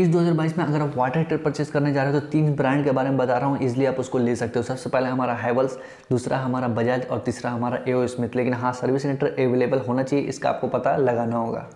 इस 2022 में अगर आप वाटर हीटर परचेस करने जा रहे हो तो तीन ब्रांड के बारे में बता रहा हूँ इजिली आप उसको ले सकते हो। सबसे पहले हमारा हैवल्स दूसरा हमारा बजाज और तीसरा हमारा एओ स्मिथ लेकिन हाँ सर्विस सेंटर अवेलेबल होना चाहिए, इसका आपको पता लगाना होगा।